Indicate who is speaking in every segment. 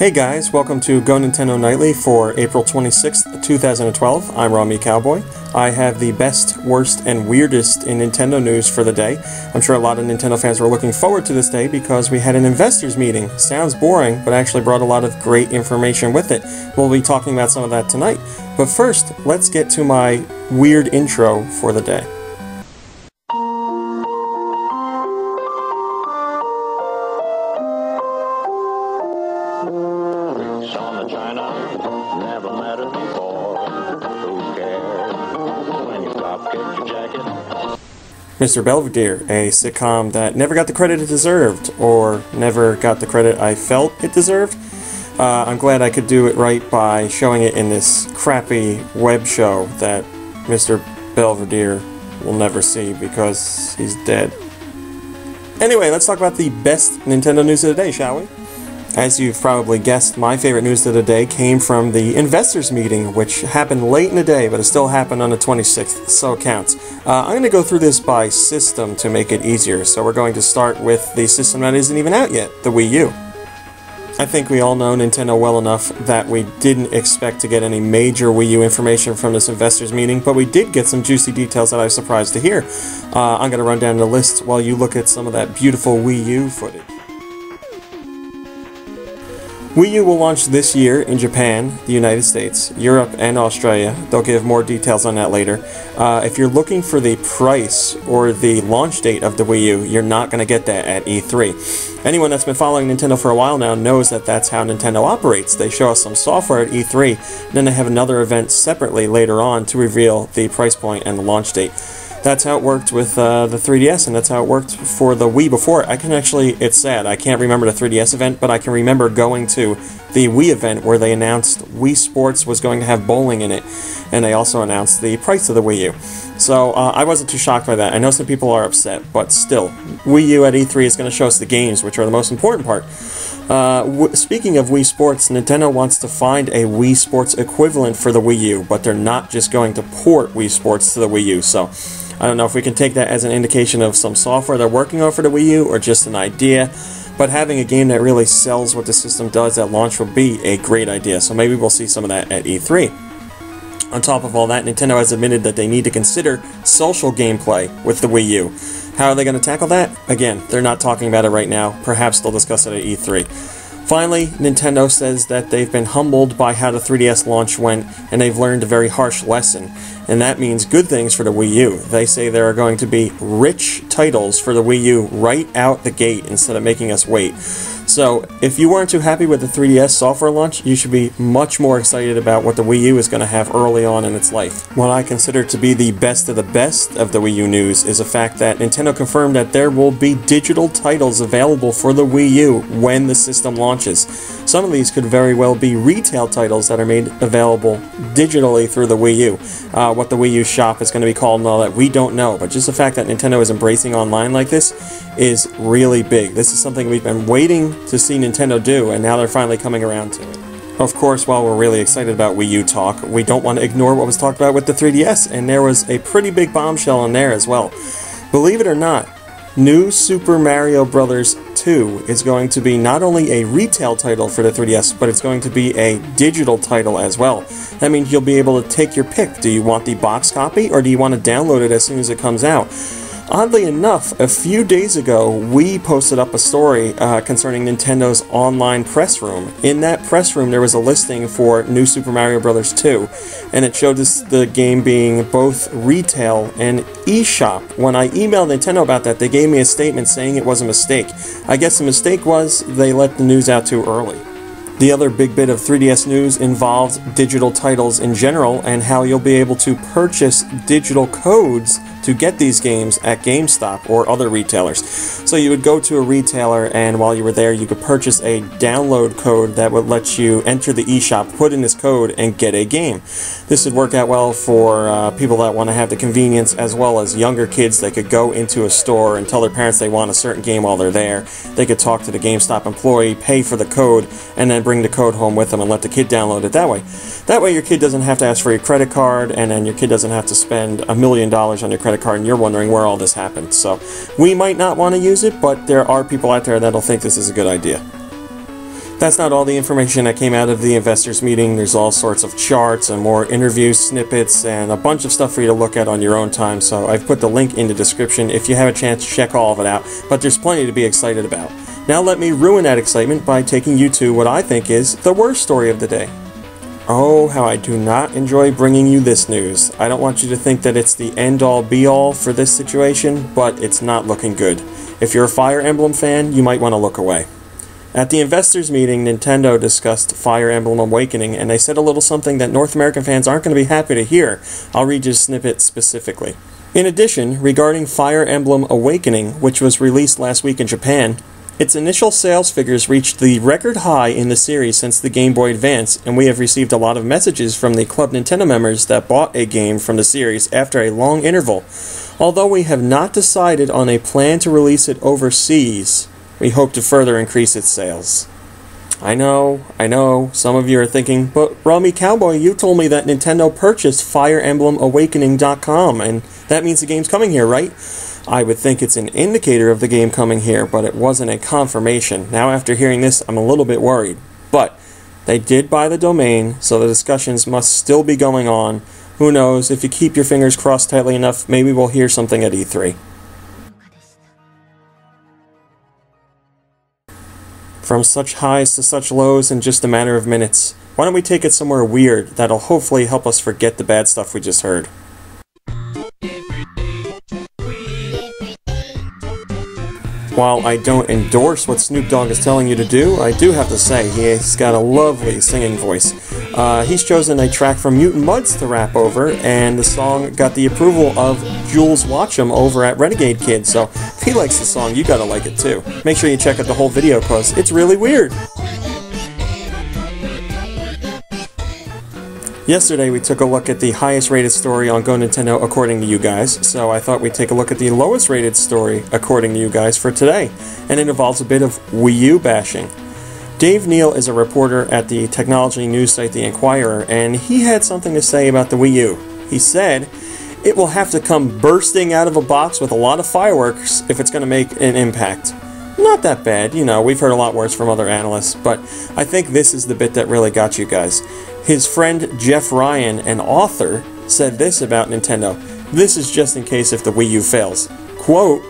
Speaker 1: Hey guys, welcome to Go Nintendo Nightly for April 26th, 2012. I'm Rawmeat Cowboy. I have the best, worst, and weirdest in Nintendo news for the day. I'm sure a lot of Nintendo fans were looking forward to this day because we had an investors meeting. Sounds boring, but actually brought a lot of great information with it. We'll be talking about some of that tonight. But first, let's get to my weird intro for the day. Mr. Belvedere, a sitcom that never got the credit it deserved, or never got the credit I felt it deserved. Uh, I'm glad I could do it right by showing it in this crappy web show that Mr. Belvedere will never see because he's dead. Anyway, let's talk about the best Nintendo news of the day, shall we? As you've probably guessed, my favorite news of the day came from the investors meeting, which happened late in the day, but it still happened on the 26th, so it counts. Uh, I'm going to go through this by system to make it easier, so we're going to start with the system that isn't even out yet, the Wii U. I think we all know Nintendo well enough that we didn't expect to get any major Wii U information from this investors meeting, but we did get some juicy details that I was surprised to hear. Uh, I'm going to run down the list while you look at some of that beautiful Wii U footage. Wii U will launch this year in Japan, the United States, Europe, and Australia. They'll give more details on that later. Uh, if you're looking for the price or the launch date of the Wii U, you're not going to get that at E3. Anyone that's been following Nintendo for a while now knows that that's how Nintendo operates. They show us some software at E3, then they have another event separately later on to reveal the price point and the launch date that's how it worked with uh, the 3DS, and that's how it worked for the Wii before. I can actually, it's sad, I can't remember the 3DS event, but I can remember going to the Wii event where they announced Wii Sports was going to have bowling in it, and they also announced the price of the Wii U. So uh, I wasn't too shocked by that. I know some people are upset, but still, Wii U at E3 is going to show us the games, which are the most important part. Uh, w- speaking of Wii Sports, Nintendo wants to find a Wii Sports equivalent for the Wii U, but they're not just going to port Wii Sports to the Wii U. So I don't know if we can take that as an indication of some software they're working on for the Wii U or just an idea. But having a game that really sells what the system does at launch will be a great idea. So maybe we'll see some of that at E3. On top of all that, Nintendo has admitted that they need to consider social gameplay with the Wii U. How are they going to tackle that? Again, they're not talking about it right now. Perhaps they'll discuss it at E3. Finally, Nintendo says that they've been humbled by how the 3DS launch went and they've learned a very harsh lesson. And that means good things for the Wii U. They say there are going to be rich titles for the Wii U right out the gate instead of making us wait. So, if you weren't too happy with the 3DS software launch, you should be much more excited about what the Wii U is going to have early on in its life. What I consider to be the best of the best of the Wii U news is the fact that Nintendo confirmed that there will be digital titles available for the Wii U when the system launches. Some of these could very well be retail titles that are made available digitally through the Wii U. Uh, what the Wii U shop is going to be called and all that, we don't know, but just the fact that Nintendo is embracing online like this is really big. This is something we've been waiting to see Nintendo do, and now they're finally coming around to it. Of course, while we're really excited about Wii U talk, we don't want to ignore what was talked about with the 3DS, and there was a pretty big bombshell in there as well. Believe it or not, New Super Mario Bros. 2 is going to be not only a retail title for the 3DS, but it's going to be a digital title as well. That means you'll be able to take your pick. Do you want the box copy, or do you want to download it as soon as it comes out? Oddly enough, a few days ago, we posted up a story uh, concerning Nintendo's online press room. In that press room, there was a listing for New Super Mario Bros. 2, and it showed us the game being both retail and eShop. When I emailed Nintendo about that, they gave me a statement saying it was a mistake. I guess the mistake was they let the news out too early. The other big bit of 3DS news involves digital titles in general and how you'll be able to purchase digital codes to get these games at GameStop or other retailers. So you would go to a retailer, and while you were there, you could purchase a download code that would let you enter the eShop, put in this code, and get a game. This would work out well for uh, people that want to have the convenience, as well as younger kids that could go into a store and tell their parents they want a certain game while they're there. They could talk to the GameStop employee, pay for the code, and then bring the code home with them and let the kid download it that way. That way, your kid doesn't have to ask for your credit card, and then your kid doesn't have to spend a million dollars on your credit card, and you're wondering where all this happened. So, we might not want to use it, but there are people out there that'll think this is a good idea. That's not all the information that came out of the investors meeting. There's all sorts of charts and more interview snippets and a bunch of stuff for you to look at on your own time. So I've put the link in the description if you have a chance to check all of it out. But there's plenty to be excited about. Now let me ruin that excitement by taking you to what I think is the worst story of the day. Oh, how I do not enjoy bringing you this news. I don't want you to think that it's the end all be all for this situation, but it's not looking good. If you're a Fire Emblem fan, you might want to look away. At the investors meeting, Nintendo discussed Fire Emblem Awakening, and they said a little something that North American fans aren't going to be happy to hear. I'll read you a snippet specifically. In addition, regarding Fire Emblem Awakening, which was released last week in Japan, its initial sales figures reached the record high in the series since the Game Boy Advance, and we have received a lot of messages from the Club Nintendo members that bought a game from the series after a long interval. Although we have not decided on a plan to release it overseas, we hope to further increase its sales. I know, I know, some of you are thinking, but Rawmeat Cowboy, you told me that Nintendo purchased FireEmblemAwakening.com, and that means the game's coming here, right? I would think it's an indicator of the game coming here, but it wasn't a confirmation. Now, after hearing this, I'm a little bit worried. But they did buy the domain, so the discussions must still be going on. Who knows, if you keep your fingers crossed tightly enough, maybe we'll hear something at E3. From such highs to such lows in just a matter of minutes. Why don't we take it somewhere weird that'll hopefully help us forget the bad stuff we just heard? While I don't endorse what Snoop Dogg is telling you to do, I do have to say he's got a lovely singing voice. Uh, he's chosen a track from Mutant Mudds to rap over, and the song got the approval of Jools Watsham over at Renegade Kid. So if he likes the song, you gotta like it too. Make sure you check out the whole video cause it's really weird. Yesterday, we took a look at the highest rated story on Go Nintendo according to you guys, so I thought we'd take a look at the lowest rated story according to you guys for today, and it involves a bit of Wii U bashing. Dave Neal is a reporter at the technology news site The Inquirer, and he had something to say about the Wii U. He said, It will have to come bursting out of a box with a lot of fireworks if it's going to make an impact. Not that bad, you know, we've heard a lot worse from other analysts, but I think this is the bit that really got you guys. His friend Jeff Ryan, an author, said this about Nintendo. This is just in case if the Wii U fails. Quote,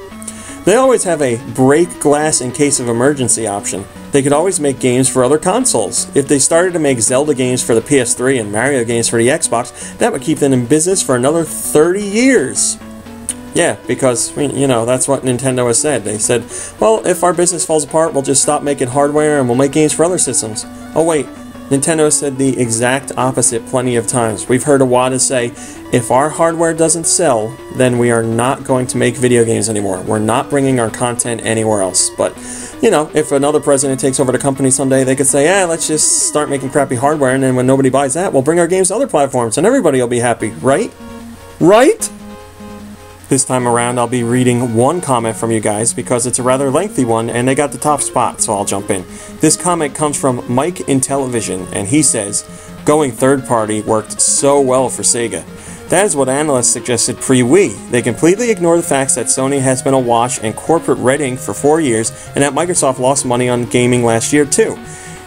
Speaker 1: they always have a break glass in case of emergency option. They could always make games for other consoles. If they started to make Zelda games for the PS3 and Mario games for the Xbox, that would keep them in business for another 30 years. Yeah, because, you know, that's what Nintendo has said. They said, well, if our business falls apart, we'll just stop making hardware and we'll make games for other systems. Oh, wait, Nintendo said the exact opposite plenty of times. We've heard Iwata say, if our hardware doesn't sell, then we are not going to make video games anymore. We're not bringing our content anywhere else. But, you know, if another president takes over the company someday, they could say, yeah, let's just start making crappy hardware, and then when nobody buys that, we'll bring our games to other platforms, and everybody will be happy, right? Right? This time around, I'll be reading one comment from you guys because it's a rather lengthy one and they got the top spot, so I'll jump in. This comment comes from Mike in Television, and he says, Going third party worked so well for Sega. That is what analysts suggested pre Wii. They completely ignore the facts that Sony has been awash in corporate red ink for four years and that Microsoft lost money on gaming last year, too.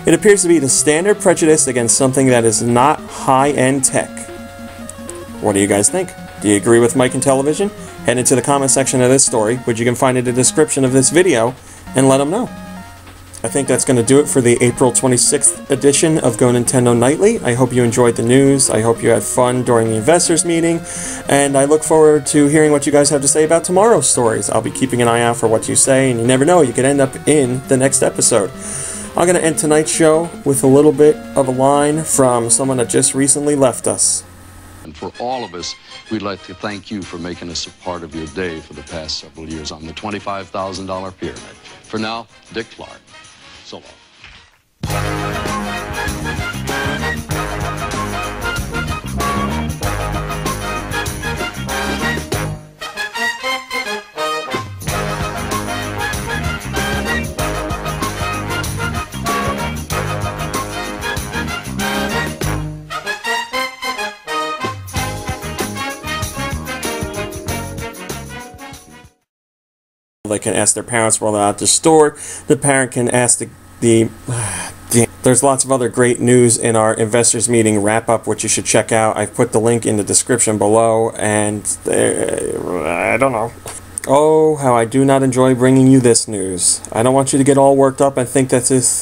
Speaker 1: It appears to be the standard prejudice against something that is not high end tech. What do you guys think? Do you agree with Mike in Television? Head into the comment section of this story, which you can find in the description of this video, and let them know. I think that's going to do it for the April 26th edition of Go Nintendo Nightly. I hope you enjoyed the news. I hope you had fun during the investors meeting. And I look forward to hearing what you guys have to say about tomorrow's stories. I'll be keeping an eye out for what you say, and you never know, you could end up in the next episode. I'm going to end tonight's show with a little bit of a line from someone that just recently left us.
Speaker 2: And for all of us, we'd like to thank you for making us a part of your day for the past several years on the $25,000 pyramid. For now, Dick Clark. So long.
Speaker 1: They can ask their parents while they're at the store. The parent can ask the, the There's lots of other great news in our investors meeting wrap up, which you should check out. I've put the link in the description below, and uh, I don't know. Oh, how I do not enjoy bringing you this news. I don't want you to get all worked up and think that this.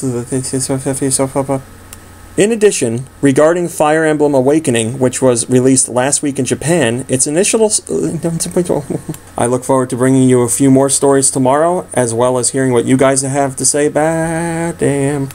Speaker 1: In addition, regarding Fire Emblem Awakening, which was released last week in Japan, its initial. I look forward to bringing you a few more stories tomorrow, as well as hearing what you guys have to say. Bad damn.